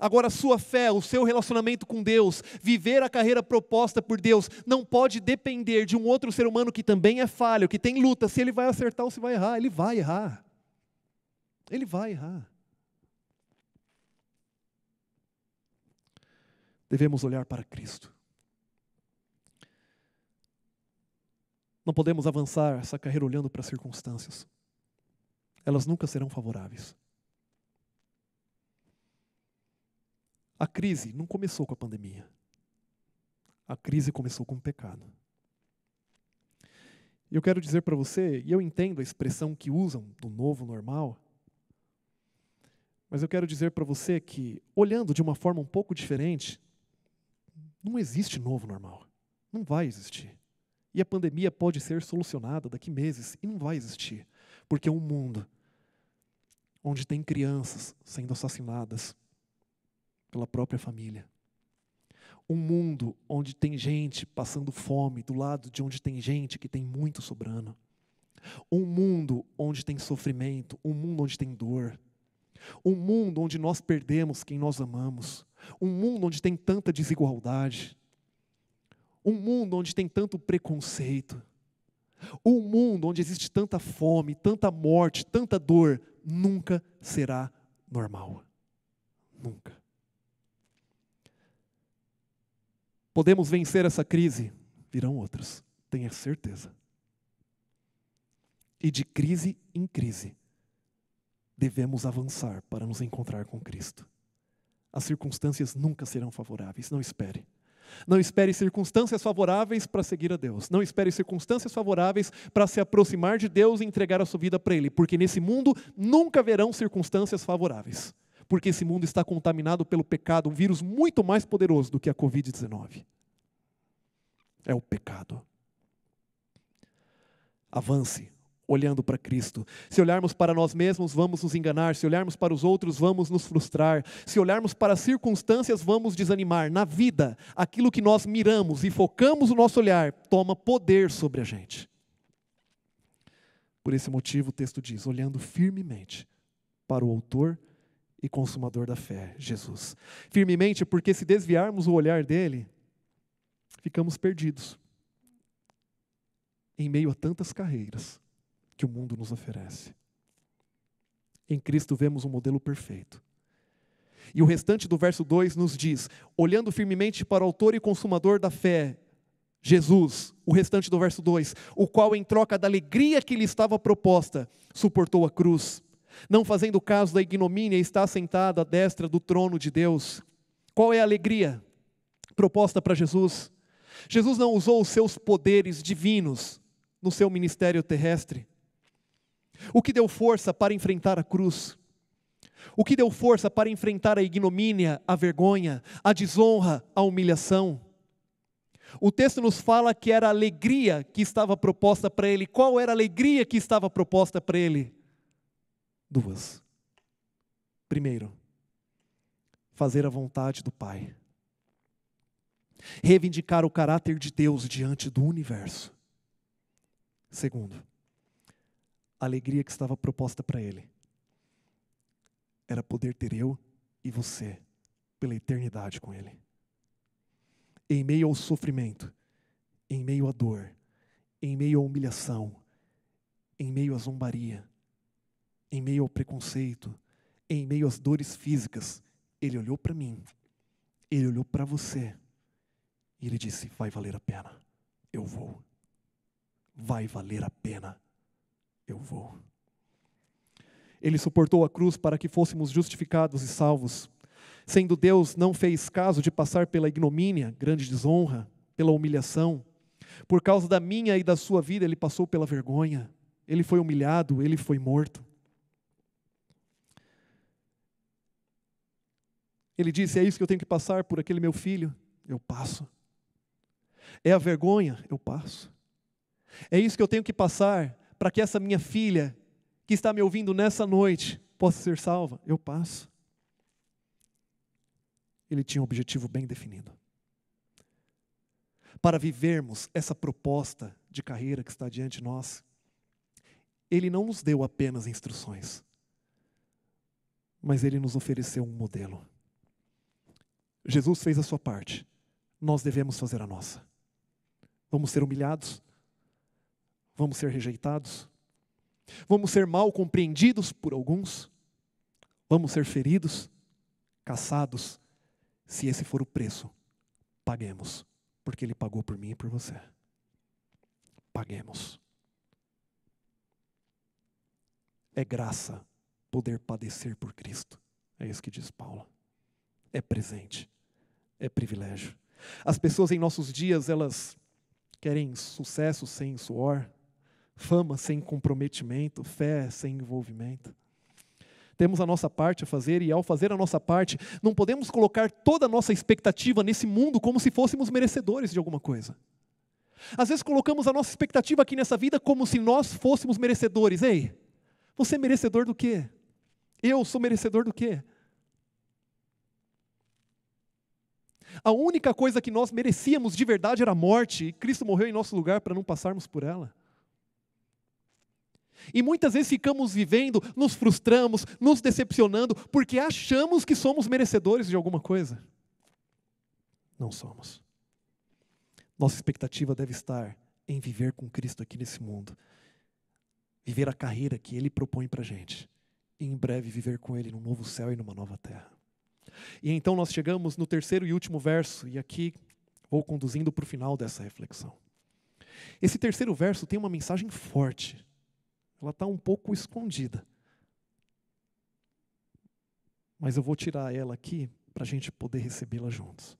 Agora, sua fé, o seu relacionamento com Deus, viver a carreira proposta por Deus, não pode depender de um outro ser humano que também é falho, que tem luta, se ele vai acertar ou se vai errar. Ele vai errar. Ele vai errar. Devemos olhar para Cristo. Não podemos avançar essa carreira olhando para as circunstâncias. Elas nunca serão favoráveis. A crise não começou com a pandemia. A crise começou com o pecado. Eu quero dizer para você, e eu entendo a expressão que usam do novo normal, mas eu quero dizer para você que, olhando de uma forma um pouco diferente, não existe novo normal. Não vai existir. E a pandemia pode ser solucionada daqui meses, e não vai existir. Porque é um mundo onde tem crianças sendo assassinadas, pela própria família. Um mundo onde tem gente passando fome do lado de onde tem gente que tem muito sobrando. Um mundo onde tem sofrimento, um mundo onde tem dor. Um mundo onde nós perdemos quem nós amamos. Um mundo onde tem tanta desigualdade. Um mundo onde tem tanto preconceito. Um mundo onde existe tanta fome, tanta morte, tanta dor, nunca será normal. Nunca. Podemos vencer essa crise? Virão outras, tenha certeza. E de crise em crise, devemos avançar para nos encontrar com Cristo. As circunstâncias nunca serão favoráveis, não espere. Não espere circunstâncias favoráveis para seguir a Deus. Não espere circunstâncias favoráveis para se aproximar de Deus e entregar a sua vida para Ele, porque nesse mundo nunca haverão circunstâncias favoráveis porque esse mundo está contaminado pelo pecado, um vírus muito mais poderoso do que a Covid-19. É o pecado. Avance, olhando para Cristo. Se olharmos para nós mesmos, vamos nos enganar. Se olharmos para os outros, vamos nos frustrar. Se olharmos para as circunstâncias, vamos desanimar. Na vida, aquilo que nós miramos e focamos o nosso olhar toma poder sobre a gente. Por esse motivo, o texto diz: olhando firmemente para o Autor e consumador da fé, Jesus. Firmemente, porque se desviarmos o olhar dele, ficamos perdidos em meio a tantas carreiras que o mundo nos oferece. Em Cristo vemos um modelo perfeito. E o restante do verso 2 nos diz: olhando firmemente para o Autor e Consumador da fé, Jesus, o restante do verso 2, o qual, em troca da alegria que lhe estava proposta, suportou a cruz não fazendo caso da ignomínia, está sentado à destra do trono de Deus. Qual é a alegria proposta para Jesus? Jesus não usou os seus poderes divinos no seu ministério terrestre. O que deu força para enfrentar a cruz? O que deu força para enfrentar a ignomínia, a vergonha, a desonra, a humilhação? O texto nos fala que era a alegria que estava proposta para ele. Qual era a alegria que estava proposta para ele? Duas. Primeiro, fazer a vontade do Pai. Reivindicar o caráter de Deus diante do universo. Segundo, a alegria que estava proposta para ele era poder ter eu e você pela eternidade com ele. Em meio ao sofrimento, em meio à dor, em meio à humilhação, em meio à zombaria, em meio ao preconceito, em meio às dores físicas, ele olhou para mim, ele olhou para você, e ele disse: Vai valer a pena, eu vou. Vai valer a pena, eu vou. Ele suportou a cruz para que fôssemos justificados e salvos. Sendo Deus, não fez caso de passar pela ignomínia, grande desonra, pela humilhação. Por causa da minha e da sua vida, ele passou pela vergonha. Ele foi humilhado, ele foi morto. Ele disse: É isso que eu tenho que passar por aquele meu filho? Eu passo. É a vergonha? Eu passo. É isso que eu tenho que passar para que essa minha filha, que está me ouvindo nessa noite, possa ser salva? Eu passo. Ele tinha um objetivo bem definido. Para vivermos essa proposta de carreira que está diante de nós, ele não nos deu apenas instruções, mas ele nos ofereceu um modelo. Jesus fez a sua parte, nós devemos fazer a nossa. Vamos ser humilhados? Vamos ser rejeitados? Vamos ser mal compreendidos por alguns? Vamos ser feridos, caçados? Se esse for o preço, paguemos, porque Ele pagou por mim e por você. Paguemos. É graça poder padecer por Cristo. É isso que diz Paulo. É presente, é privilégio. As pessoas em nossos dias, elas querem sucesso sem suor, fama sem comprometimento, fé sem envolvimento. Temos a nossa parte a fazer e, ao fazer a nossa parte, não podemos colocar toda a nossa expectativa nesse mundo como se fôssemos merecedores de alguma coisa. Às vezes colocamos a nossa expectativa aqui nessa vida como se nós fôssemos merecedores. Ei, você é merecedor do quê? Eu sou merecedor do quê? A única coisa que nós merecíamos de verdade era a morte, e Cristo morreu em nosso lugar para não passarmos por ela. E muitas vezes ficamos vivendo, nos frustramos, nos decepcionando, porque achamos que somos merecedores de alguma coisa. Não somos. Nossa expectativa deve estar em viver com Cristo aqui nesse mundo, viver a carreira que Ele propõe para a gente, e em breve viver com Ele num novo céu e numa nova terra. E então nós chegamos no terceiro e último verso, e aqui vou conduzindo para o final dessa reflexão. Esse terceiro verso tem uma mensagem forte ela está um pouco escondida. Mas eu vou tirar ela aqui para a gente poder recebê-la juntos.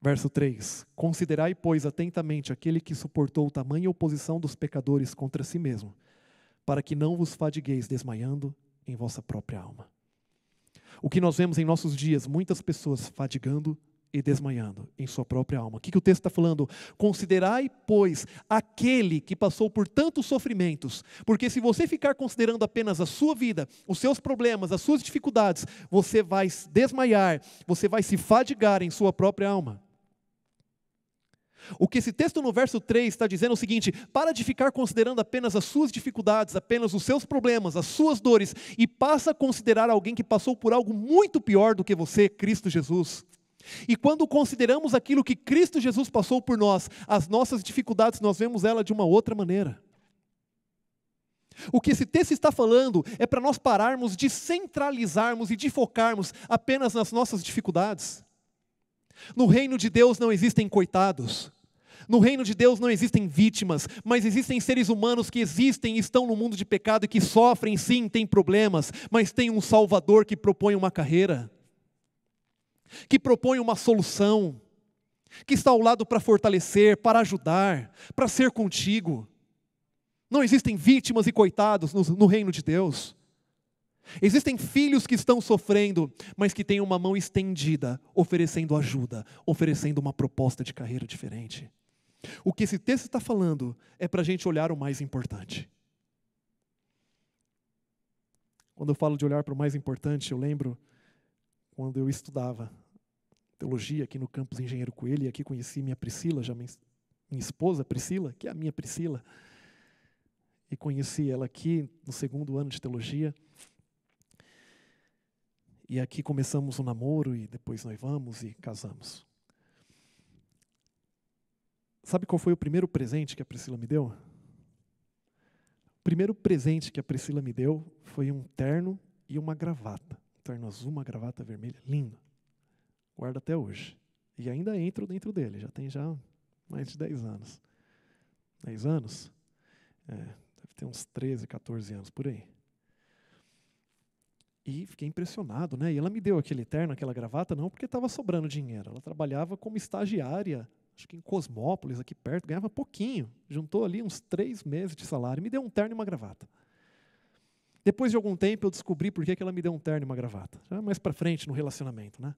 Verso 3: Considerai, pois, atentamente aquele que suportou tamanha oposição dos pecadores contra si mesmo, para que não vos fadigueis desmaiando em vossa própria alma. O que nós vemos em nossos dias, muitas pessoas fadigando e desmaiando em sua própria alma. O que, que o texto está falando? Considerai, pois, aquele que passou por tantos sofrimentos, porque se você ficar considerando apenas a sua vida, os seus problemas, as suas dificuldades, você vai desmaiar, você vai se fadigar em sua própria alma. O que esse texto no verso 3 está dizendo é o seguinte: para de ficar considerando apenas as suas dificuldades, apenas os seus problemas, as suas dores, e passa a considerar alguém que passou por algo muito pior do que você, Cristo Jesus. E quando consideramos aquilo que Cristo Jesus passou por nós, as nossas dificuldades, nós vemos ela de uma outra maneira. O que esse texto está falando é para nós pararmos de centralizarmos e de focarmos apenas nas nossas dificuldades. No reino de Deus não existem coitados. No reino de Deus não existem vítimas, mas existem seres humanos que existem e estão no mundo de pecado e que sofrem, sim, têm problemas, mas tem um Salvador que propõe uma carreira que propõe uma solução, que está ao lado para fortalecer, para ajudar, para ser contigo. Não existem vítimas e coitados no, no, reino de Deus. Existem filhos que estão sofrendo, mas que têm uma mão estendida, oferecendo ajuda, oferecendo uma proposta de carreira diferente. O que esse texto está falando é para a gente olhar o mais importante. Quando eu falo de olhar para o mais importante, eu lembro quando eu estudava teologia aqui no campus Engenheiro Coelho, e aqui conheci minha Priscila, já minha, minha esposa Priscila, que é a minha Priscila. E conheci ela aqui no segundo ano de teologia. E aqui começamos o um namoro e depois noivamos e casamos. Sabe qual foi o primeiro presente que a Priscila me deu? O primeiro presente que a Priscila me deu foi um terno e uma gravata terno azul, uma gravata vermelha, lindo. Guardo até hoje. E ainda entro dentro dele, já tem já mais de 10 anos. 10 anos? É, deve ter uns 13, 14 anos por aí. E fiquei impressionado, né? E ela me deu aquele terno, aquela gravata, não porque estava sobrando dinheiro. Ela trabalhava como estagiária, acho que em Cosmópolis, aqui perto, ganhava pouquinho. Juntou ali uns três meses de salário. Me deu um terno e uma gravata. Depois de algum tempo eu descobri por que ela me deu um terno e uma gravata. Já mais para frente no relacionamento, né?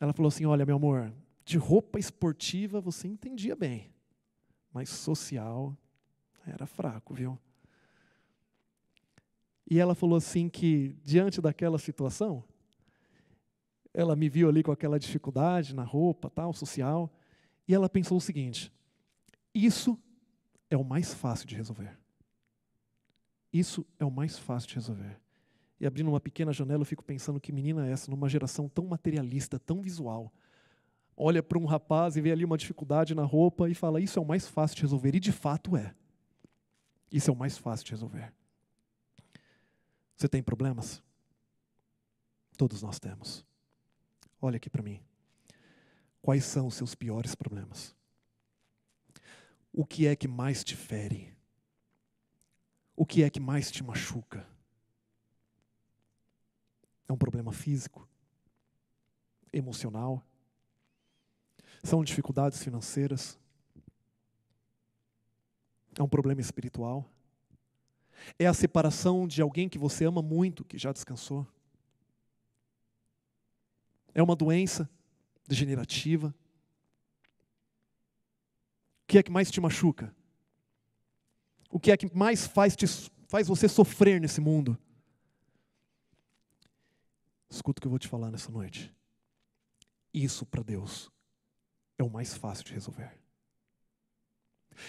Ela falou assim: "Olha, meu amor, de roupa esportiva você entendia bem, mas social era fraco, viu? E ela falou assim que diante daquela situação, ela me viu ali com aquela dificuldade na roupa, tal, social, e ela pensou o seguinte: isso é o mais fácil de resolver. Isso é o mais fácil de resolver. E abrindo uma pequena janela, eu fico pensando que menina é essa, numa geração tão materialista, tão visual. Olha para um rapaz e vê ali uma dificuldade na roupa e fala: Isso é o mais fácil de resolver. E de fato é. Isso é o mais fácil de resolver. Você tem problemas? Todos nós temos. Olha aqui para mim. Quais são os seus piores problemas? O que é que mais te fere? O que é que mais te machuca? É um problema físico? Emocional? São dificuldades financeiras? É um problema espiritual? É a separação de alguém que você ama muito, que já descansou? É uma doença degenerativa? O que é que mais te machuca? O que é que mais faz, te, faz você sofrer nesse mundo? Escuta o que eu vou te falar nessa noite. Isso para Deus é o mais fácil de resolver.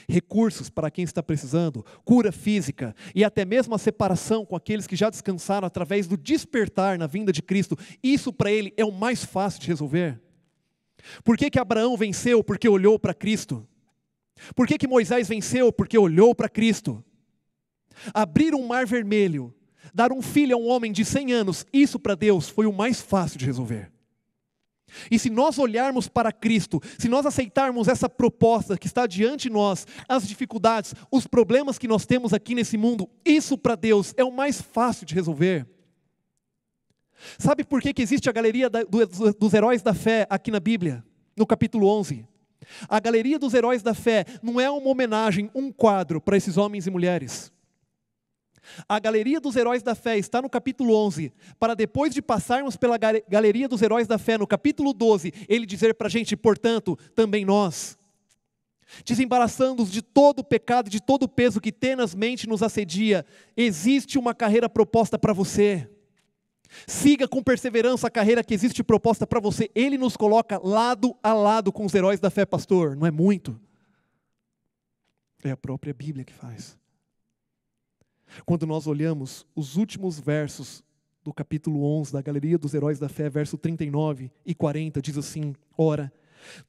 Recursos para quem está precisando, cura física e até mesmo a separação com aqueles que já descansaram através do despertar na vinda de Cristo, isso para ele é o mais fácil de resolver. Por que, que Abraão venceu? Porque olhou para Cristo. Por que, que Moisés venceu? Porque olhou para Cristo. Abrir um mar vermelho, dar um filho a um homem de 100 anos, isso para Deus foi o mais fácil de resolver. E se nós olharmos para Cristo, se nós aceitarmos essa proposta que está diante de nós, as dificuldades, os problemas que nós temos aqui nesse mundo, isso para Deus é o mais fácil de resolver. Sabe por que, que existe a galeria da, do, dos heróis da fé aqui na Bíblia? No capítulo 11. A galeria dos heróis da fé não é uma homenagem, um quadro para esses homens e mulheres. A galeria dos heróis da fé está no capítulo 11, para depois de passarmos pela galeria dos heróis da fé no capítulo 12, ele dizer para a gente, portanto, também nós, desembaraçando-os de todo o pecado, de todo o peso que tenazmente nos assedia, existe uma carreira proposta para você. Siga com perseverança a carreira que existe proposta para você. Ele nos coloca lado a lado com os heróis da fé, pastor. Não é muito. É a própria Bíblia que faz. Quando nós olhamos os últimos versos do capítulo 11 da Galeria dos Heróis da Fé, verso 39 e 40, diz assim: Ora,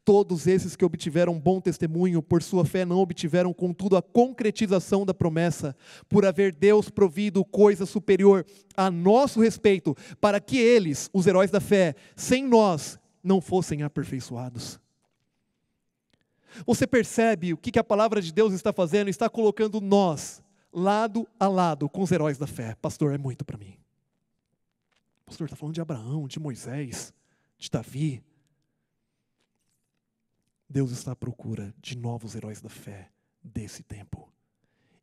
todos esses que obtiveram bom testemunho por sua fé não obtiveram, contudo, a concretização da promessa, por haver Deus provido coisa superior a nosso respeito, para que eles, os heróis da fé, sem nós, não fossem aperfeiçoados. Você percebe o que a palavra de Deus está fazendo? Está colocando nós lado a lado com os heróis da fé. Pastor, é muito para mim. Pastor, está falando de Abraão, de Moisés, de Davi. Deus está à procura de novos heróis da fé desse tempo.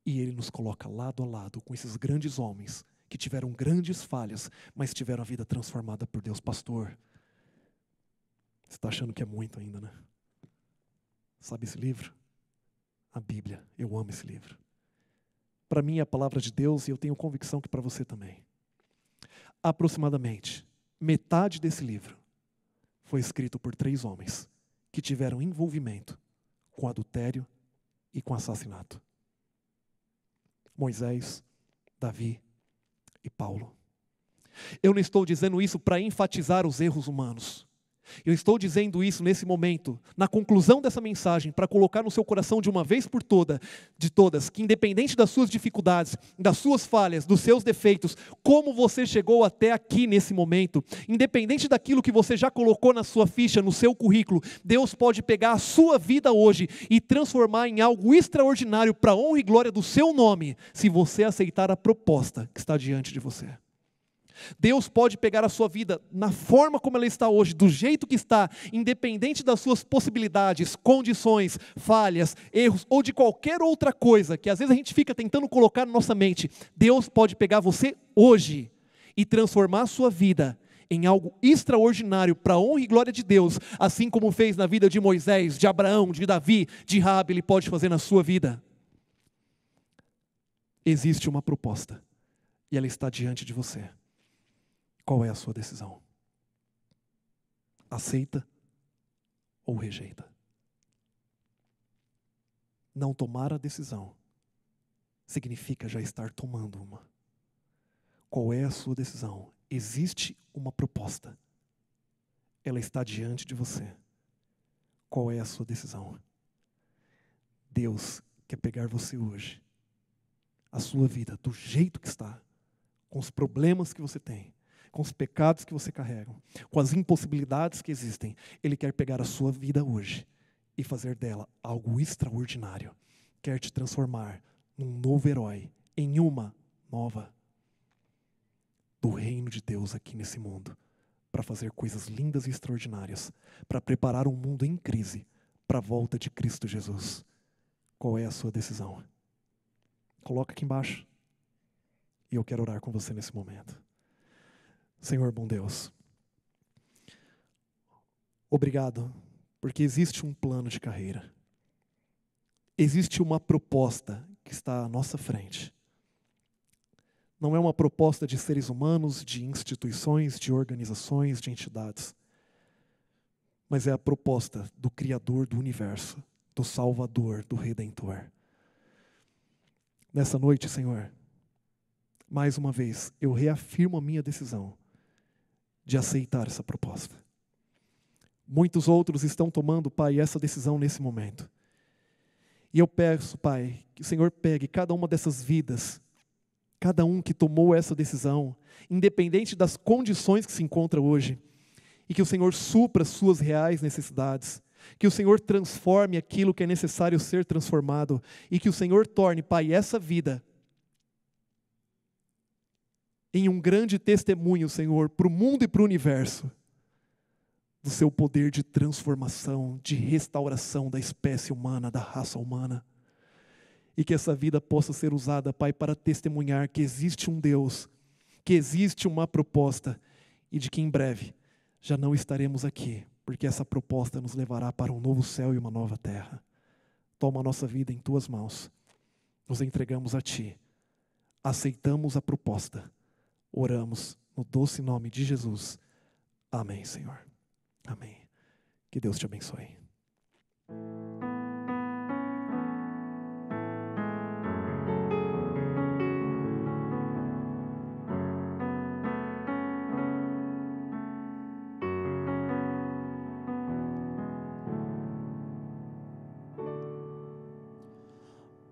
E Ele nos coloca lado a lado com esses grandes homens que tiveram grandes falhas, mas tiveram a vida transformada por Deus. Pastor, você está achando que é muito ainda, né? Sabe esse livro? A Bíblia. Eu amo esse livro. Para mim é a palavra de Deus e eu tenho convicção que para você também. Aproximadamente metade desse livro foi escrito por três homens que tiveram envolvimento com adultério e com assassinato: Moisés, Davi e Paulo. Eu não estou dizendo isso para enfatizar os erros humanos. Eu estou dizendo isso nesse momento, na conclusão dessa mensagem, para colocar no seu coração de uma vez por toda, de todas, que independente das suas dificuldades, das suas falhas, dos seus defeitos, como você chegou até aqui nesse momento, independente daquilo que você já colocou na sua ficha, no seu currículo, Deus pode pegar a sua vida hoje e transformar em algo extraordinário para a honra e glória do seu nome, se você aceitar a proposta que está diante de você. Deus pode pegar a sua vida na forma como ela está hoje, do jeito que está, independente das suas possibilidades, condições, falhas, erros ou de qualquer outra coisa que às vezes a gente fica tentando colocar na nossa mente. Deus pode pegar você hoje e transformar a sua vida em algo extraordinário para a honra e glória de Deus, assim como fez na vida de Moisés, de Abraão, de Davi, de Rabi, ele pode fazer na sua vida. Existe uma proposta e ela está diante de você. Qual é a sua decisão? Aceita ou rejeita? Não tomar a decisão significa já estar tomando uma. Qual é a sua decisão? Existe uma proposta. Ela está diante de você. Qual é a sua decisão? Deus quer pegar você hoje, a sua vida, do jeito que está, com os problemas que você tem, com os pecados que você carrega, com as impossibilidades que existem. Ele quer pegar a sua vida hoje e fazer dela algo extraordinário. Quer te transformar num novo herói, em uma nova do reino de Deus aqui nesse mundo, para fazer coisas lindas e extraordinárias, para preparar um mundo em crise para a volta de Cristo Jesus. Qual é a sua decisão? Coloca aqui embaixo. E eu quero orar com você nesse momento. Senhor bom Deus, obrigado, porque existe um plano de carreira, existe uma proposta que está à nossa frente. Não é uma proposta de seres humanos, de instituições, de organizações, de entidades, mas é a proposta do Criador do universo, do Salvador, do Redentor. Nessa noite, Senhor, mais uma vez, eu reafirmo a minha decisão de aceitar essa proposta. Muitos outros estão tomando, Pai, essa decisão nesse momento. E eu peço, Pai, que o Senhor pegue cada uma dessas vidas, cada um que tomou essa decisão, independente das condições que se encontra hoje, e que o Senhor supra suas reais necessidades, que o Senhor transforme aquilo que é necessário ser transformado, e que o Senhor torne, Pai, essa vida em um grande testemunho, Senhor, para o mundo e para o universo, do seu poder de transformação, de restauração da espécie humana, da raça humana. E que essa vida possa ser usada, Pai, para testemunhar que existe um Deus, que existe uma proposta e de que em breve já não estaremos aqui, porque essa proposta nos levará para um novo céu e uma nova terra. Toma a nossa vida em tuas mãos, nos entregamos a Ti, aceitamos a proposta Oramos no doce nome de Jesus. Amém, Senhor. Amém. Que Deus te abençoe.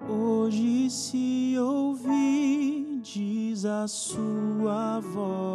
Hoje se ouvir, diz a sua favor.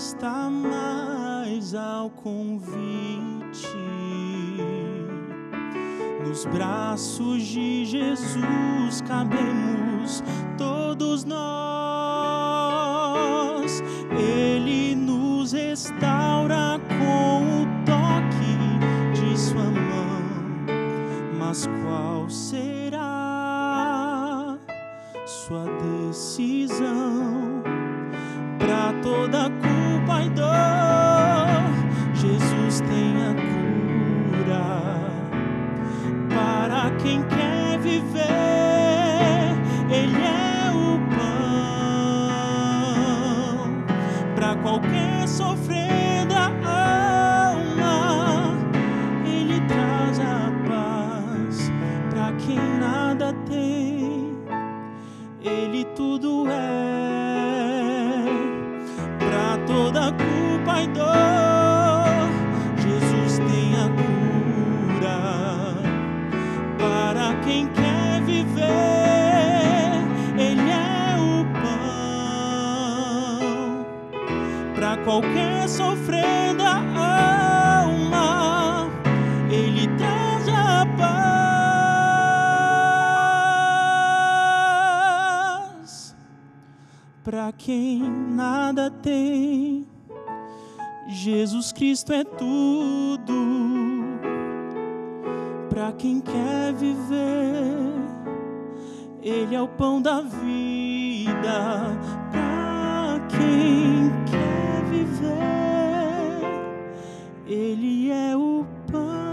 Resista mais ao convite. Nos braços de Jesus cabemos todos nós. Ele nos restaura com o toque de Sua mão. Mas qual será sua decisão? Para toda culpa e para qualquer sofrenda alma. Ele traz a paz para quem nada tem. Jesus Cristo é tudo para quem quer viver. Ele é o pão da vida para quem quer viver. Ele é o pão